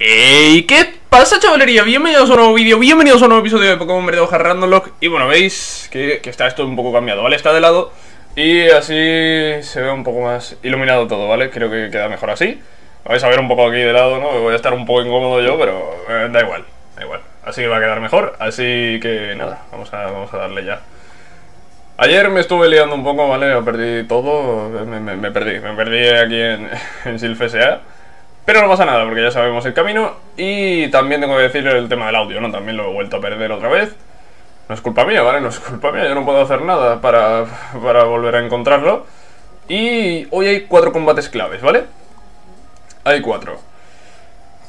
¡Ey! ¿Qué pasa chavalería? Bienvenidos a un nuevo vídeo, bienvenidos a un nuevo episodio de Pokémon Verde Hoja Random Y bueno, veis que, está esto un poco cambiado, ¿vale? Está de lado y así se ve un poco más iluminado todo, ¿vale? Creo que queda mejor así Vais a ver un poco aquí de lado, ¿no? Voy a estar un poco incómodo yo, pero eh, da igual, da igual Así que va a quedar mejor, así que nada, vamos a, vamos a darle ya Ayer me estuve liando un poco, ¿vale? Perdí todo, me perdí, me perdí aquí en, en Silfesea pero no pasa nada, porque ya sabemos el camino Y también tengo que decir el tema del audio, ¿no? También lo he vuelto a perder otra vez No es culpa mía, ¿vale? No es culpa mía, yo no puedo hacer nada para, para volver a encontrarlo Y hoy hay cuatro combates claves, ¿vale? Hay cuatro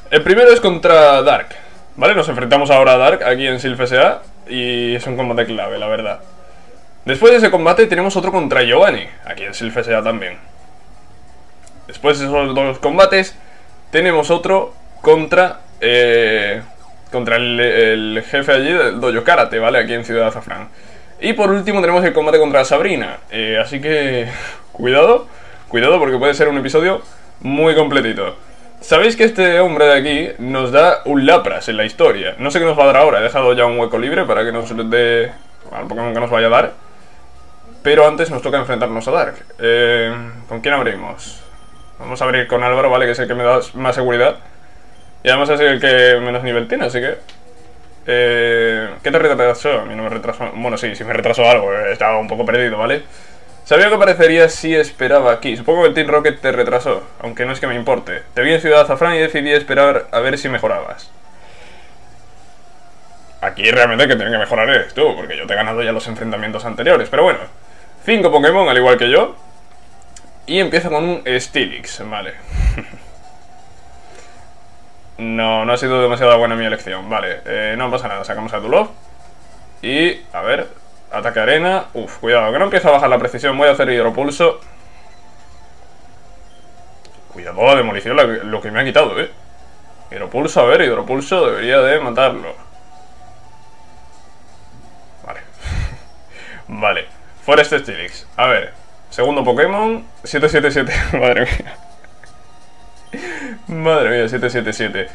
El primero es contra Dark ¿Vale? Nos enfrentamos ahora a Dark aquí en Silfesea Y es un combate clave, la verdad Después de ese combate tenemos otro contra Giovanni Aquí en Silfesea también Después de esos dos combates tenemos otro contra eh, contra el, jefe allí del Dojo Karate, ¿vale? Aquí en Ciudad Azafrán. Y por último tenemos el combate contra Sabrina. Eh, así que cuidado, cuidado porque puede ser un episodio muy completito. Sabéis que este hombre de aquí nos da un Lapras en la historia. No sé qué nos va a dar ahora, he dejado ya un hueco libre para que nos dé al Pokémon que nos vaya a dar. Pero antes nos toca enfrentarnos a Dark. Eh, ¿Con quién abrimos? Vamos a abrir con Álvaro, ¿vale? Que es el que me da más seguridad. Y además es el que menos nivel tiene, así que... Eh, ¿Qué te retrasó? A mí no me retrasó... Bueno, sí, sí me retrasó algo, eh, estaba un poco perdido, ¿vale? Sabía que aparecería si esperaba aquí. Supongo que el Team Rocket te retrasó, aunque no es que me importe. Te vi en Ciudad Azafrán y decidí esperar a ver si mejorabas. Aquí realmente que tiene que mejorar eres tú, porque yo te he ganado ya los enfrentamientos anteriores. Pero bueno, cinco Pokémon al igual que yo. Y empieza con un Stilix, vale. no, no ha sido demasiado buena mi elección, vale. Eh, no pasa nada, sacamos a Dulov. Y, a ver, ataque arena. Uf, cuidado, que no empieza a bajar la precisión. Voy a hacer hidropulso. Cuidado la demolición, lo que me ha quitado, eh. Hidropulso, a ver, hidropulso debería de matarlo. Vale. vale. Forest Stilix. A ver, Segundo Pokémon, 777. Madre mía. Madre mía, 777.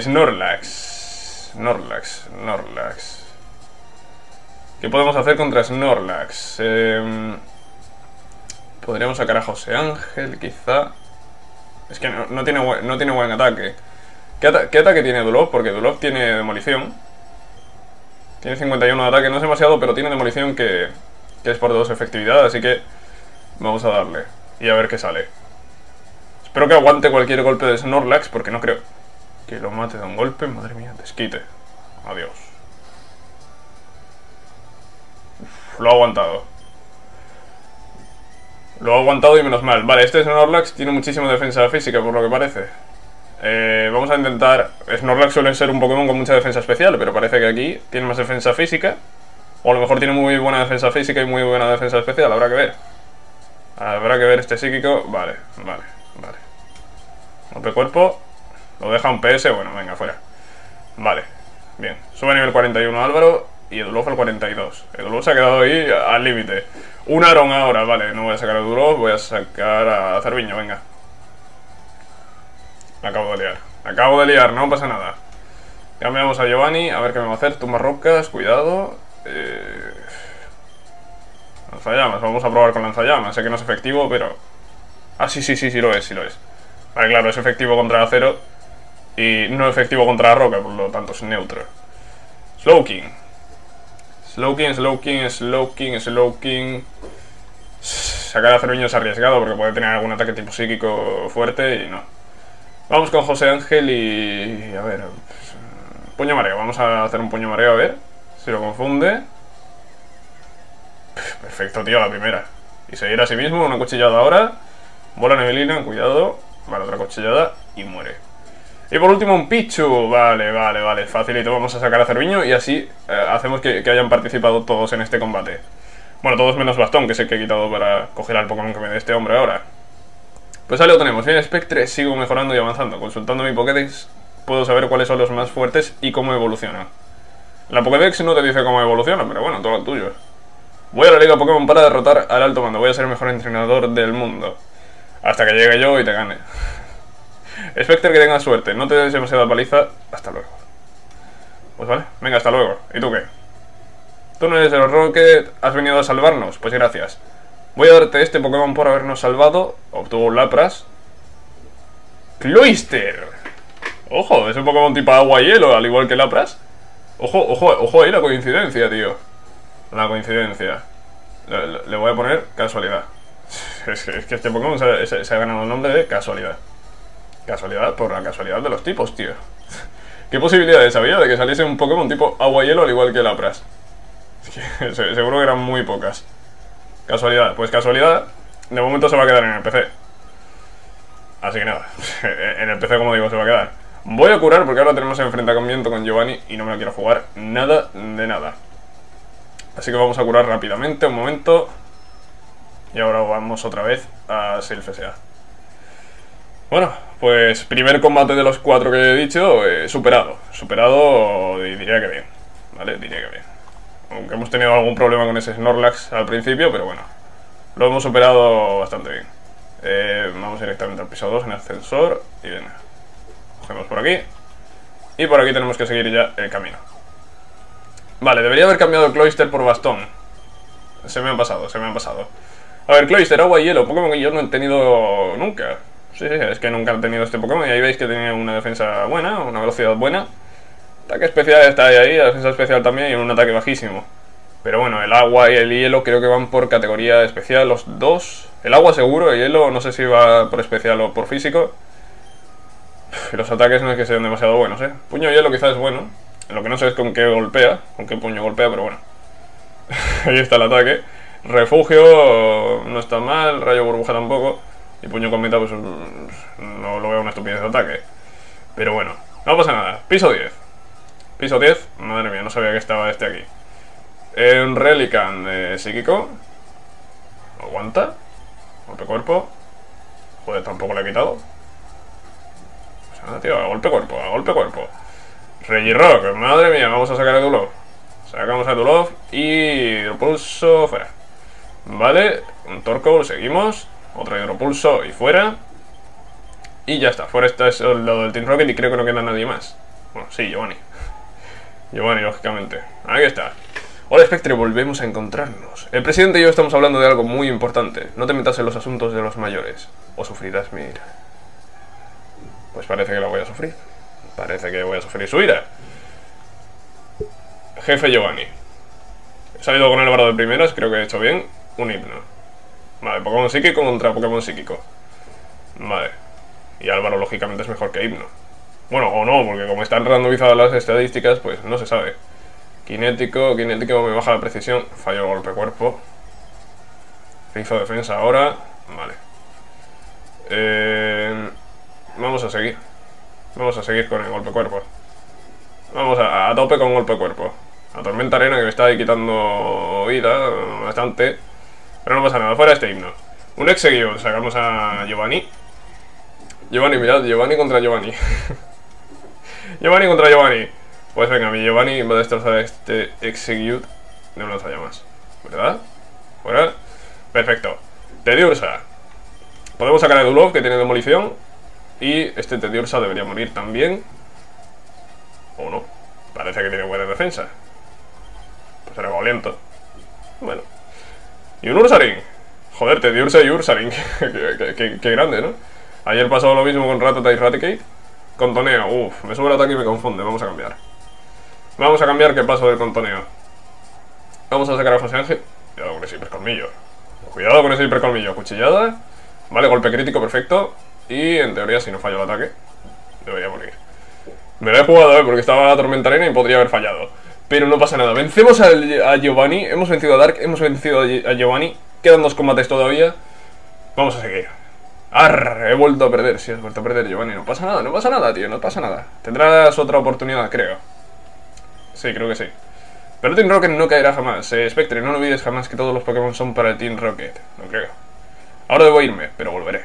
Snorlax. Snorlax, Snorlax. ¿Qué podemos hacer contra Snorlax? Eh, podríamos sacar a José Ángel, quizá. Es que no, tiene, no tiene buen ataque. ¿Qué, ataque tiene Dulov? Porque Dulov tiene demolición. Tiene 51 de ataque, no es demasiado, pero tiene demolición que, que es por dos efectividad, así que Vamos a darle. Y a ver qué sale. Espero que aguante cualquier golpe de Snorlax, porque no creo que lo mate de un golpe. Madre mía, desquite. Adiós. lo ha aguantado. Lo ha aguantado y menos mal. Vale, este Snorlax tiene muchísima defensa física, por lo que parece. Eh, vamos a intentar... Snorlax suele ser un Pokémon con mucha defensa especial, pero parece que aquí tiene más defensa física. O a lo mejor tiene muy buena defensa física y muy buena defensa especial, habrá que ver. Habrá que ver este psíquico. Vale, vale, vale. Golpe cuerpo. Lo deja un PS. Bueno, venga, fuera. Vale, bien. Sube a nivel 41 Álvaro y Edulof al 42. Edulof se ha quedado ahí al límite. Un Aron ahora, vale. No voy a sacar a Edulof, voy a sacar a Cerviño, venga. Me acabo de liar. Me acabo de liar, no pasa nada. Cambiamos a Giovanni, a ver qué me va a hacer. Tumba rocas, cuidado. Eh... Lanzallamas, vamos a probar con lanzallamas. Sé que no es efectivo, pero... Ah, sí, sí, sí, sí lo es, sí lo es. Vale, claro, es efectivo contra acero y no efectivo contra la roca, por lo tanto es neutro. Slowking. Slowking, Slowking, Slowking, Slowking. Sacar a Cerviño es arriesgado porque puede tener algún ataque tipo psíquico fuerte y no. Vamos con José Ángel y... a ver... puño mareo, vamos a hacer un puño mareo a ver si lo confunde. Perfecto, tío, la primera. Y seguir a sí mismo, una cuchillada ahora. Bola neblina, cuidado. Vale, otra cuchillada y muere. Y por último un Pichu. Vale, vale, vale. Facilito. Vamos a sacar a Cerviño y así eh, hacemos que, hayan participado todos en este combate. Bueno, todos menos Bastón, que es el que he quitado para coger al Pokémon que me dé este hombre ahora. Pues ahí lo tenemos. Bien, Spectre, sigo mejorando y avanzando. Consultando mi Pokédex puedo saber cuáles son los más fuertes y cómo evolucionan. La Pokédex no te dice cómo evoluciona, pero bueno, todo lo tuyo. Voy a la Liga Pokémon para derrotar al alto mando. Voy a ser el mejor entrenador del mundo. Hasta que llegue yo y te gane. Spectre, que tengas suerte. No te des demasiada paliza. Hasta luego. Pues vale, venga, hasta luego. ¿Y tú qué? Tú no eres el Rocket, has venido a salvarnos. Pues gracias. Voy a darte este Pokémon por habernos salvado. Obtuvo un Lapras. Cloyster. Ojo, es un Pokémon tipo agua y hielo, al igual que Lapras. Ojo, ojo, ojo ahí la coincidencia, tío. La coincidencia. Le, voy a poner casualidad. Es que, este Pokémon se, ha ganado el nombre de casualidad. Casualidad por la casualidad de los tipos, tío. ¿Qué posibilidades había de que saliese un Pokémon tipo agua hielo al igual que Lapras? seguro que eran muy pocas. Casualidad, pues casualidad, de momento se va a quedar en el PC. Así que nada, en el PC como digo se va a quedar. Voy a curar porque ahora tenemos enfrentamiento con Giovanni y no me lo quiero jugar nada de nada. Así que vamos a curar rápidamente, un momento. Y ahora vamos otra vez a Silfesea. Bueno, pues primer combate de los cuatro que he dicho, eh, superado. Superado, diría que bien. ¿Vale? Diría que bien. Aunque hemos tenido algún problema con ese Snorlax al principio, pero bueno. Lo hemos superado bastante bien. Eh, vamos directamente al piso 2 en ascensor y bien. Cogemos por aquí. Y por aquí tenemos que seguir ya el camino. Vale, debería haber cambiado Cloyster por bastón. Se me ha pasado, se me ha pasado. A ver, Cloyster, agua y hielo, Pokémon que yo no he tenido nunca. Sí, sí, es que nunca he tenido este Pokémon y ahí veis que tenía una defensa buena, una velocidad buena. Ataque especial está ahí, ahí, defensa especial también y un ataque bajísimo. Pero bueno, el agua y el hielo creo que van por categoría especial los dos. El agua seguro, el hielo no sé si va por especial o por físico. Y los ataques no es que sean demasiado buenos, ¿eh? Puño hielo quizás es bueno. Lo que no sé es con qué golpea, con qué puño golpea, pero bueno. Ahí está el ataque. Refugio no está mal, rayo burbuja tampoco. Y puño con meta pues no lo veo una estupidez de ataque. Pero bueno, no pasa nada. Piso 10. Piso 10. Madre mía, no sabía que estaba este aquí. Un Relican psíquico. Aguanta. Golpe cuerpo. Joder, tampoco le he quitado. O sea, tío, a golpe cuerpo, a golpe cuerpo. Regirock, madre mía, vamos a sacar a Dulov. Sacamos a Dulov y hidropulso fuera. Vale, un Torkoal, seguimos. Otro hidropulso y fuera. Y ya está, fuera está es el lado del Team Rocket y creo que no queda nadie más. Bueno, sí, Giovanni. Giovanni, lógicamente. Ahí está. Hola Spectre, volvemos a encontrarnos. El presidente y yo estamos hablando de algo muy importante. No te metas en los asuntos de los mayores, o sufrirás mi ira. Pues parece que la voy a sufrir. Parece que voy a sufrir su ira. Jefe Giovanni. He salido con el bardo de primeras, creo que he hecho bien. Un himno. Vale, Pokémon psíquico contra Pokémon psíquico. Vale. Y Álvaro lógicamente es mejor que himno. Bueno, o no, porque como están randomizadas las estadísticas, pues no se sabe. Kinético, kinético me baja la precisión. Fallo golpe cuerpo. Hizo defensa ahora. Vale. Eh, vamos a seguir. Vamos a seguir con el golpe cuerpo. Vamos a, tope con golpe cuerpo. La tormenta arena que me está ahí quitando vida bastante. Pero no pasa nada, fuera este himno. Un exeguido, sacamos a Giovanni. Giovanni, mirad, Giovanni contra Giovanni. Giovanni contra Giovanni. Pues venga, mi Giovanni va a destrozar este execute de un lanzallamas. ¿Verdad? ¿Fuera? Perfecto. Tediursa. Podemos sacar a Dulov, que tiene demolición. Y este Tediursa debería morir también. O no. Parece que tiene buena defensa. Pues era violento. Bueno. Y un Ursaring. Joder, Tediursa y Ursaring. qué, grande, ¿no? Ayer pasó lo mismo con Ratata y Raticate. Con Toneo. Me sube el ataque y me confunde. Vamos a cambiar. Vamos a cambiar que paso del contoneo. Vamos a sacar a Fase Cuidado con ese hipercolmillo. Cuidado con ese hipercolmillo. Cuchillada. Vale, golpe crítico, perfecto. Y en teoría, si no fallo el ataque, debería morir. Me lo he jugado, ¿eh? Porque estaba la tormenta arena y podría haber fallado. Pero no pasa nada. Vencemos a, Giovanni. Hemos vencido a Dark. Hemos vencido a Giovanni. Quedan dos combates todavía. Vamos a seguir. Arr, he vuelto a perder. Sí, has vuelto a perder, Giovanni. No pasa nada, no pasa nada, tío. No pasa nada. Tendrás otra oportunidad, creo. Sí, creo que sí. Pero Team Rocket no caerá jamás. Eh, Spectre, no olvides jamás que todos los Pokémon son para el Team Rocket. No creo. Ahora debo irme, pero volveré.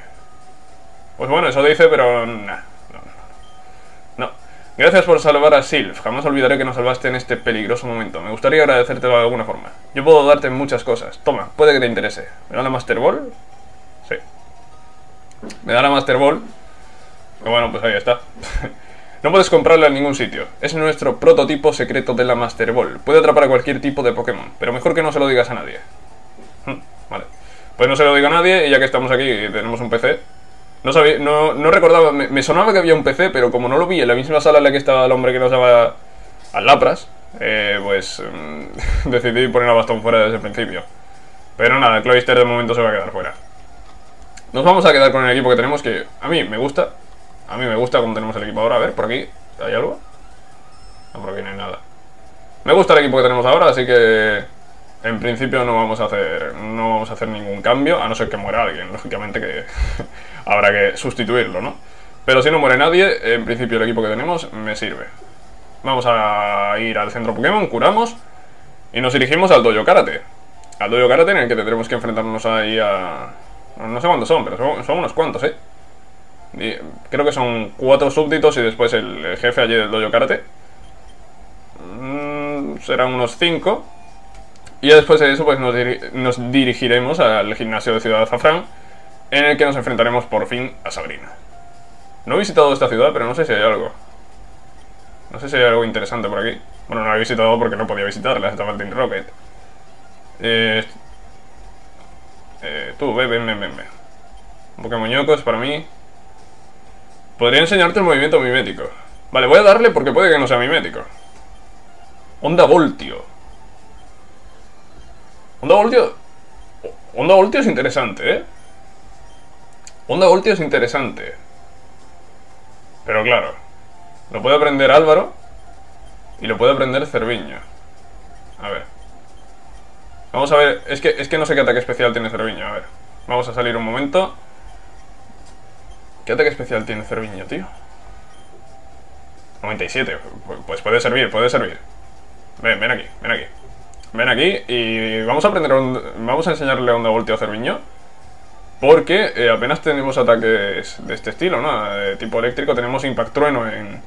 Pues bueno, eso dice, pero... Nah, no, no. Gracias por salvar a Sylph. Jamás olvidaré que nos salvaste en este peligroso momento. Me gustaría agradecértelo de alguna forma. Yo puedo darte muchas cosas. Toma, puede que te interese. ¿Me da la Master Ball? Sí. Me da la Master Ball. Y bueno, pues ahí está. no puedes comprarla en ningún sitio. Es nuestro prototipo secreto de la Master Ball. Puede atrapar a cualquier tipo de Pokémon, pero mejor que no se lo digas a nadie. Hmm, vale. Pues no se lo diga a nadie y ya que estamos aquí y tenemos un PC. No sabía, no, no recordaba, me, sonaba que había un PC, pero como no lo vi en la misma sala en la que estaba el hombre que nos daba al Lapras, eh, pues mm, decidí poner a Bastón fuera desde el principio. Pero nada, Cloister de momento se va a quedar fuera. Nos vamos a quedar con el equipo que tenemos, que a mí me gusta. A mí me gusta cómo tenemos el equipo ahora. A ver, por aquí, ¿hay algo? No, por aquí no hay nada. Me gusta el equipo que tenemos ahora, así que... En principio no vamos a hacer no vamos a hacer ningún cambio, a no ser que muera alguien, lógicamente que habrá que sustituirlo, ¿no? Pero si no muere nadie, en principio el equipo que tenemos me sirve. Vamos a ir al centro Pokémon, curamos y nos dirigimos al Dojo Karate. Al Dojo Karate en el que tendremos que enfrentarnos ahí a... No sé cuántos son, pero son, unos cuantos, ¿eh? creo que son cuatro súbditos y después el, jefe allí del Dojo Karate. Mm, serán unos cinco. Y después de eso, pues nos, nos, dirigiremos al gimnasio de Ciudad Azafrán, en el que nos enfrentaremos por fin a Sabrina. No he visitado esta ciudad, pero no sé si hay algo. No sé si hay algo interesante por aquí. Bueno, no la he visitado porque no podía visitarla, estaba Team Rocket. Eh, eh, tú, ve, ven, ven, ven, ven. Pokémon para mí. Podría enseñarte el movimiento mimético. Vale, voy a darle porque puede que no sea mimético. Onda Voltio. Onda Voltio... Onda Voltio es interesante, ¿eh? Onda Voltio es interesante. Pero claro, lo puede aprender Álvaro y lo puede aprender Cerviño. A ver. Vamos a ver, es que, es que no sé qué ataque especial tiene Cerviño, a ver. Vamos a salir un momento. ¿Qué ataque especial tiene Cerviño, tío? 97, pues puede servir, puede servir. Ven, ven aquí, ven aquí. Ven aquí y vamos a aprender, vamos a enseñarle onda volteo a Cerviño. Porque eh, apenas tenemos ataques de este estilo, ¿no? De tipo eléctrico tenemos Impact Trueno en,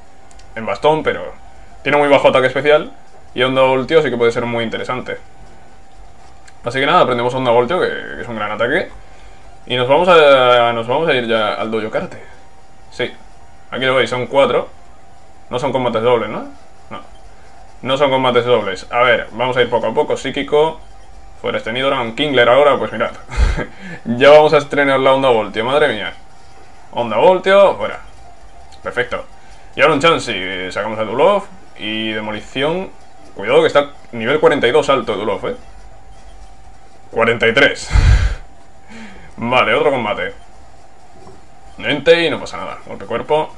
en bastón, pero tiene muy bajo ataque especial. Y onda volteo sí que puede ser muy interesante. Así que nada, aprendemos onda volteo, que, es un gran ataque. Y nos vamos a, nos vamos a ir ya al dojo karate. Sí, aquí lo veis, son cuatro. No son combates dobles, ¿no? No. No son combates dobles. A ver, vamos a ir poco a poco. Psíquico, Fuera este Nidoran, Kingler ahora, pues mirad. ya vamos a estrenar la Onda Voltio, madre mía. Onda Voltio, fuera. Perfecto. Y ahora un Chansey, sacamos a Dulov. Y demolición. Cuidado que está nivel 42 alto Dulov, eh. 43. vale, otro combate. y no pasa nada. Golpe cuerpo.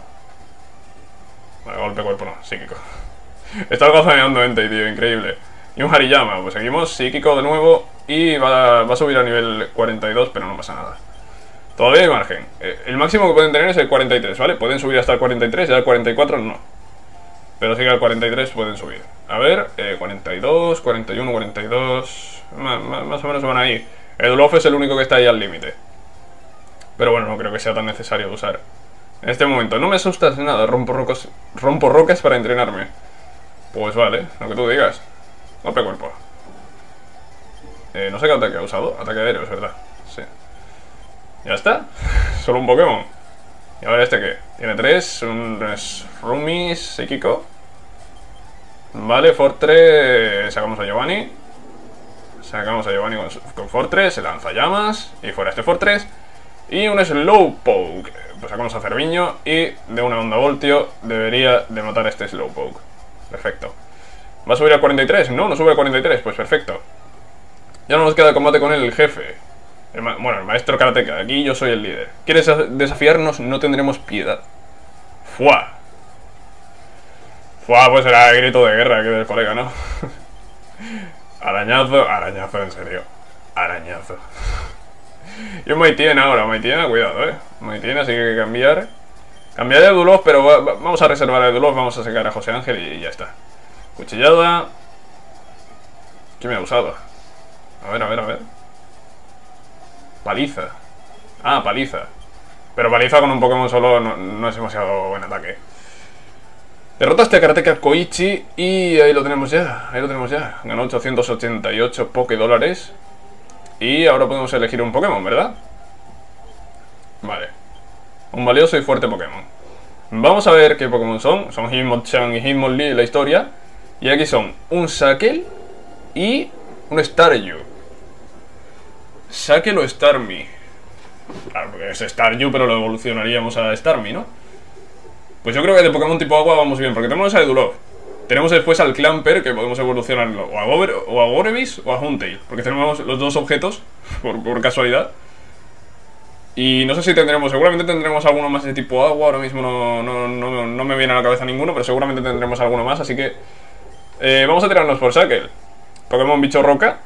Vale, golpe cuerpo no, psíquico. Está algo Entei, tío, increíble. Y un Hariyama, pues seguimos, psíquico de nuevo y va a, subir a nivel 42, pero no pasa nada. Todavía hay margen. Eh, el máximo que pueden tener es el 43, ¿vale? Pueden subir hasta el 43 y al 44 no. Pero que al 43 pueden subir. A ver, 42, 41, 42... Más, o menos van ahí. El Olof es el único que está ahí al límite. Pero bueno, no creo que sea tan necesario usar. En este momento, no me asustas nada, rompo, rocos, rompo rocas para entrenarme. Pues vale, lo que tú digas. Golpe cuerpo. Eh, no sé qué ataque ha usado. Ataque aéreo, es verdad. Sí. Ya está. Solo un Pokémon. Y ahora este qué. Tiene tres. Un es Rumi, psíquico. Vale, Fortress. Sacamos a Giovanni. Sacamos a Giovanni con, con Fortress. Se lanza llamas. Y fuera este Fortress. Y un Slowpoke. Pues sacamos a Cerviño. Y de una onda voltio debería de matar este Slowpoke. Perfecto. ¿Va a subir a 43? No, no sube a 43, pues perfecto. Ya no nos queda combate con el jefe. bueno, el maestro karateka. Aquí yo soy el líder. ¿Quieres desafiarnos? No tendremos piedad. ¡Fua! ¡Fua! Pues será grito de guerra que del colega, ¿no? arañazo, arañazo, en serio. Arañazo. y un Maitien ahora. Maitien, cuidado, ¿eh? Maitien, así que hay que cambiar. Cambiaré de Dulof, pero vamos a reservar el Dulof. Vamos a sacar a José Ángel y ya está. Cuchillada. ¿Qué me ha usado? A ver, a ver, a ver. Paliza. Ah, paliza. Pero paliza con un Pokémon solo no, es demasiado buen ataque. Derrotaste a Karateka Koichi y ahí lo tenemos ya, ahí lo tenemos ya. Ganó 888 Poké dólares. Y ahora podemos elegir un Pokémon, ¿verdad? Vale. Un valioso y fuerte Pokémon. Vamos a ver qué Pokémon son. Son Hitmonchan y Hitmonlee en la historia. Y aquí son un Sakel y un Staryu. Sakel o Starmie. Claro, porque es Staryu, pero lo evolucionaríamos a Starmie, ¿no? Pues yo creo que de Pokémon tipo agua vamos bien, porque tenemos a Edulov. Tenemos después al Clamper, que podemos evolucionarlo o a, Gober, o a o a Huntail, porque tenemos los dos objetos, por, por casualidad. Y no sé si tendremos, seguramente tendremos alguno más de tipo agua, ahora mismo no, no, no, no me viene a la cabeza ninguno, pero seguramente tendremos alguno más, así que eh, vamos a tirarnos por Shackle. Pokémon bicho roca,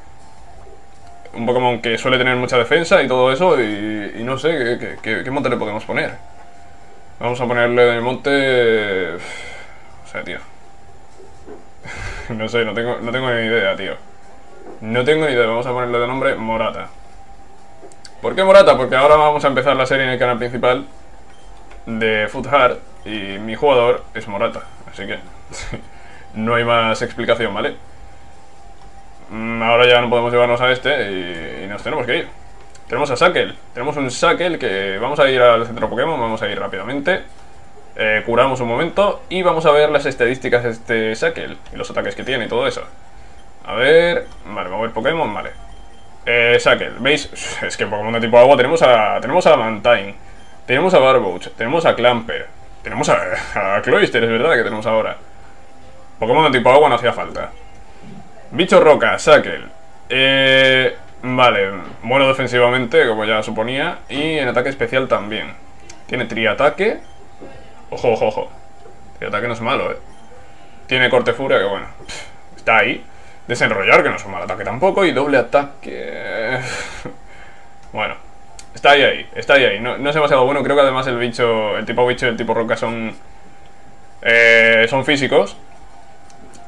un Pokémon que suele tener mucha defensa y todo eso, y, no sé, ¿qué, monte le podemos poner? Vamos a ponerle en el monte... O sea, tío. no sé, no tengo, no tengo ni idea, tío. No tengo ni idea, vamos a ponerle de nombre Morata. ¿Por qué Morata? Porque ahora vamos a empezar la serie en el canal principal de Foot y mi jugador es Morata, así que no hay más explicación, ¿vale? Mm, ahora ya no podemos llevarnos a este y, nos tenemos que ir. Tenemos a Sakel, tenemos un Sakel que vamos a ir al centro Pokémon, vamos a ir rápidamente. Eh, curamos un momento y vamos a ver las estadísticas de este Sakel y los ataques que tiene y todo eso. A ver, vale, mover Pokémon, vale. Eh, ¿veis? Es que en Pokémon de tipo agua tenemos a, tenemos a Mantine, tenemos a Barboach, tenemos a Clamper, tenemos a, a Cloyster, es verdad que tenemos ahora. Pokémon de tipo agua no hacía falta. Bicho roca, Shackle. Eh, vale, bueno defensivamente, como ya suponía, y en ataque especial también. Tiene triataque. Ojo, ojo, ojo. Triataque no es malo, eh. Tiene corte furia, que bueno, está ahí. Desenrollar, que no es un mal ataque tampoco. Y doble ataque... bueno, está ahí, ahí. Está ahí, ahí. No, es demasiado bueno. Creo que además el bicho, el tipo bicho y el tipo roca son... Eh, son físicos.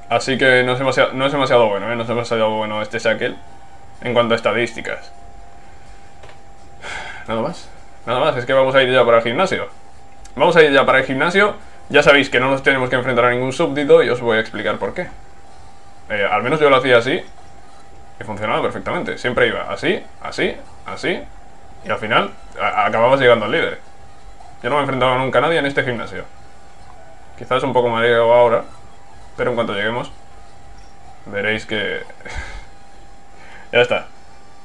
Así que no es demasiado, no es demasiado bueno, ¿eh? No es demasiado bueno este Shackle en cuanto a estadísticas. Nada más. Nada más, es que vamos a ir ya para el gimnasio. Vamos a ir ya para el gimnasio. Ya sabéis que no nos tenemos que enfrentar a ningún súbdito y os voy a explicar por qué. Eh, al menos yo lo hacía así y funcionaba perfectamente. Siempre iba así, así, así y al final acababas llegando al líder. Yo no me he enfrentado nunca a nadie en este gimnasio. Quizás un poco mareo ahora, pero en cuanto lleguemos veréis que... ya está.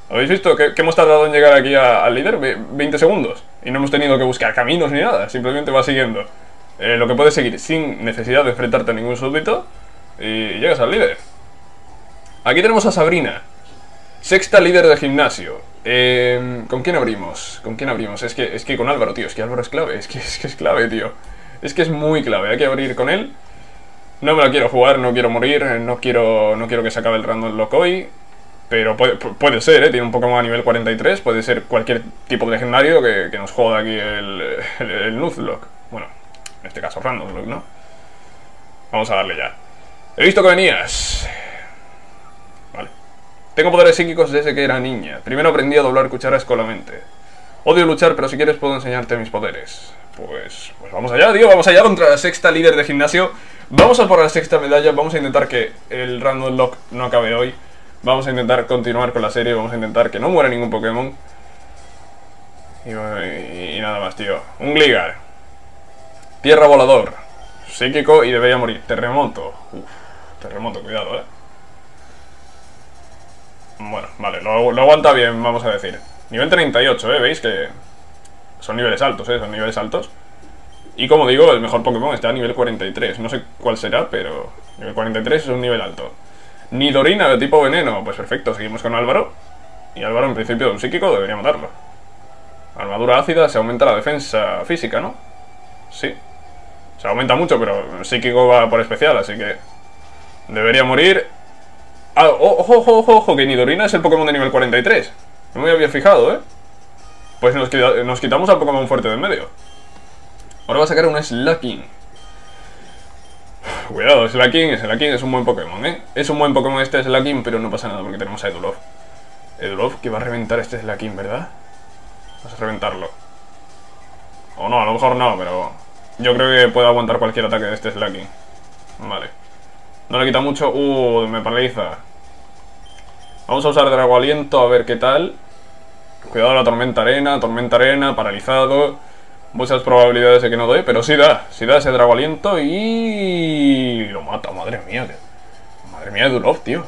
¿Habéis visto que, hemos tardado en llegar aquí al líder? 20 segundos. Y no hemos tenido que buscar caminos ni nada. Simplemente va siguiendo. Eh, lo que puedes seguir sin necesidad de enfrentarte a ningún súbdito. Y llegas al líder. Aquí tenemos a Sabrina, sexta líder de gimnasio. Em, ¿Con quién abrimos? ¿Con quién abrimos? Es que, es que con Álvaro, tío. Es que Álvaro es clave. Es que, es que es clave, tío. Es que es muy clave. Hay que abrir con él. No me la quiero jugar, no quiero morir. No quiero, no quiero que se acabe el random lock hoy. Pero puede, ser, ¿eh? Tiene un Pokémon a nivel 43. Puede ser cualquier tipo de legendario que, nos joda aquí el, el, Nuzlocke. Bueno, en este caso random lock, ¿no? Vamos a darle ya. He visto que venías. Tengo poderes psíquicos desde que era niña. Primero aprendí a doblar cucharas con la mente. Odio luchar, pero si quieres puedo enseñarte mis poderes. Pues, pues vamos allá, tío. Vamos allá contra la sexta líder de gimnasio. Vamos a por la sexta medalla. Vamos a intentar que el Random Lock no acabe hoy. Vamos a intentar continuar con la serie. Vamos a intentar que no muera ningún Pokémon. Y, nada más, tío. Un Gligar. Tierra volador. Psíquico y debería morir. Terremoto. Uf, terremoto, cuidado, eh. Bueno, vale, lo, aguanta bien, vamos a decir. Nivel 38, ¿eh? ¿Veis que son niveles altos, ¿eh? Son niveles altos. Y como digo, el mejor Pokémon está a nivel 43. No sé cuál será, pero nivel 43 es un nivel alto. Nidorina de tipo veneno. Pues perfecto, seguimos con Álvaro. Y Álvaro, en principio, de un psíquico, debería matarlo. Armadura ácida, se aumenta la defensa física, ¿no? Sí. Se aumenta mucho, pero psíquico va por especial, así que... Debería morir Ah, ojo, ojo, ojo, ojo, que Nidorina es el Pokémon de nivel 43. No me había fijado, ¿eh? Pues nos, nos quitamos al Pokémon fuerte de en medio. Ahora va a sacar un Slaking. Cuidado, Slaking, Slaking es un buen Pokémon, ¿eh? Es un buen Pokémon este Slaking, pero no pasa nada porque tenemos a Edulov. Edulov que va a reventar este Slaking, ¿verdad? Vas a reventarlo. O no, a lo mejor no, pero... Yo creo que puede aguantar cualquier ataque de este Slaking. Vale. No le quita mucho. Uh, me paraliza. Vamos a usar Drago Aliento a ver qué tal. Cuidado la tormenta arena, tormenta arena, paralizado. muchas probabilidades de que no doy, pero sí da, sí da ese drago aliento y... lo mata, madre mía, madre mía de Dulov, tío.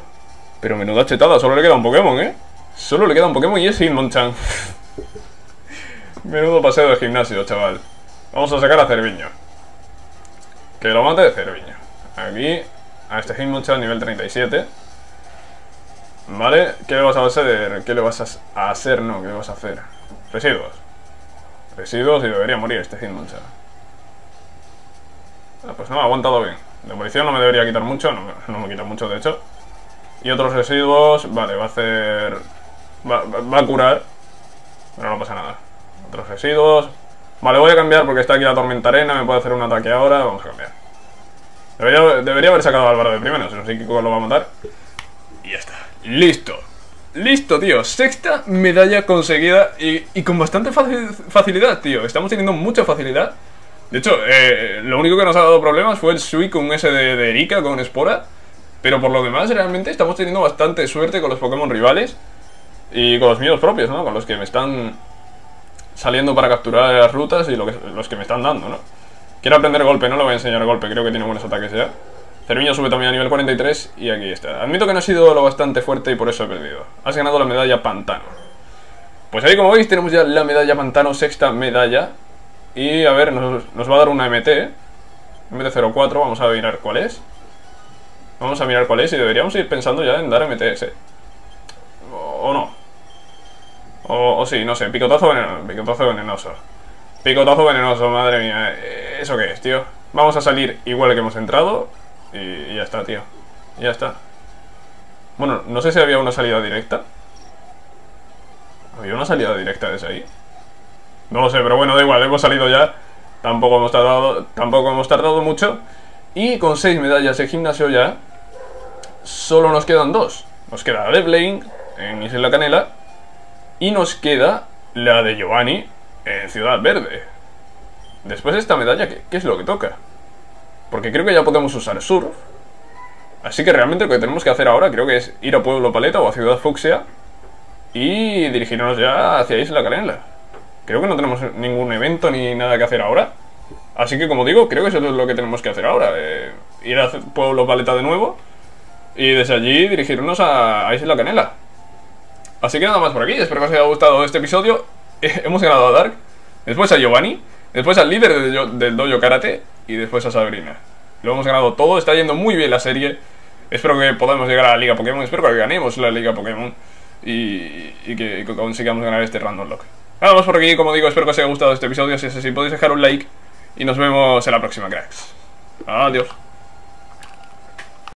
Pero menuda chetada, solo le queda un Pokémon, ¿eh? Solo le queda un Pokémon y es Hitmonchan. Menudo paseo de gimnasio, chaval. Vamos a sacar a Cerviño. Que lo mate de Cerviño. Aquí, a este Hitmonchan nivel 37. Vale, ¿qué le vas a hacer? ¿Qué le vas a hacer? No, ¿qué le vas a hacer? Residuos. Residuos y debería morir este Hitmonchan. Ah, pues no, ha aguantado bien. Demolición no me debería quitar mucho, no, me quita mucho de hecho. Y otros residuos, vale, va a hacer... Va, va, a curar. Pero no pasa nada. Otros residuos. Vale, voy a cambiar porque está aquí la tormenta arena, me puede hacer un ataque ahora, vamos a cambiar. Debería, debería haber sacado a Álvaro de primero, si no sé qué lo va a matar. Y ya está. Listo. Listo, tío. Sexta medalla conseguida y, con bastante facilidad, tío. Estamos teniendo mucha facilidad. De hecho, eh, lo único que nos ha dado problemas fue el Sui con ese de, Erika, con Espora. Pero por lo demás, realmente estamos teniendo bastante suerte con los Pokémon rivales. Y con los míos propios, ¿no? Con los que me están saliendo para capturar las rutas y los que me están dando, ¿no? Quiero aprender golpe, no le voy a enseñar golpe, creo que tiene buenos ataques ya. Cerviño sube también a nivel 43 y aquí está. Admito que no ha sido lo bastante fuerte y por eso he perdido. Has ganado la medalla Pantano. Pues ahí como veis tenemos ya la medalla Pantano, sexta medalla. Y a ver, nos, va a dar una MT. MT-04, vamos a mirar cuál es. Vamos a mirar cuál es y deberíamos ir pensando ya en dar MTS. O, o no. O, sí, no sé, picotazo venenoso. Picotazo venenoso. Picotazo venenoso, madre mía. ¿Eso qué es, tío? Vamos a salir igual que hemos entrado. Y, ya está, tío. ya está. Bueno, no sé si había una salida directa. ¿Había una salida directa desde ahí? No lo sé, pero bueno, da igual, hemos salido ya. Tampoco hemos tardado, tampoco hemos tardado mucho. Y con 6 medallas de gimnasio ya, solo nos quedan dos. Nos queda la de Blaine en Isla Canela y nos queda la de Giovanni en Ciudad Verde. Después de esta medalla, ¿qué, qué es lo que toca? Porque creo que ya podemos usar surf. Así que realmente lo que tenemos que hacer ahora creo que es ir a Pueblo Paleta o a Ciudad Fucsia y dirigirnos ya hacia Isla Canela. Creo que no tenemos ningún evento ni nada que hacer ahora. Así que como digo, creo que eso es lo que tenemos que hacer ahora. Eh, ir a Pueblo Paleta de nuevo y desde allí dirigirnos a, Isla Canela. Así que nada más por aquí, espero que os haya gustado este episodio. hemos ganado a Dark, después a Giovanni, después al líder del, del Dojo Karate y después a Sabrina. Lo hemos ganado todo, está yendo muy bien la serie. Espero que podamos llegar a la Liga Pokémon, espero que ganemos la Liga Pokémon y, que, consigamos ganar este Random Lock. Nada más por aquí, como digo, espero que os haya gustado este episodio. Si es así, podéis dejar un like y nos vemos en la próxima, cracks. Adiós.